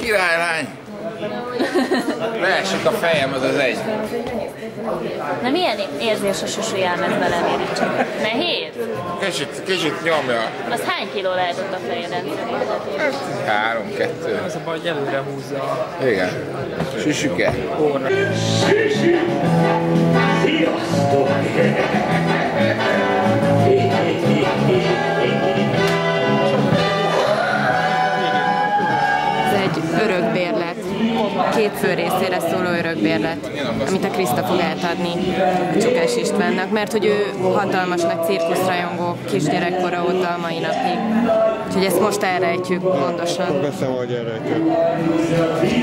Királylány! Leesik a fejem az az egy. Na milyen érzés a susu jelmez velem érítsen? Nehéz? Kicsit, kicsit nyomja. Az hány kiló lehet ott a fejeden? Hát, három, kettő. Az a baj, hogy előre húzza. Igen. Süsüke. Óra. Süsüke. Egy örökbérlet, két fő részére szóló örökbérlet, amit a Kriszta fog átadni a Csukás Istvánnak, mert hogy ő hatalmas nagy cirkuszrajongó kisgyerekkora óta a mai napig. Úgyhogy ezt most elrejtjük gondosan. Veszem, hogy elrejtett.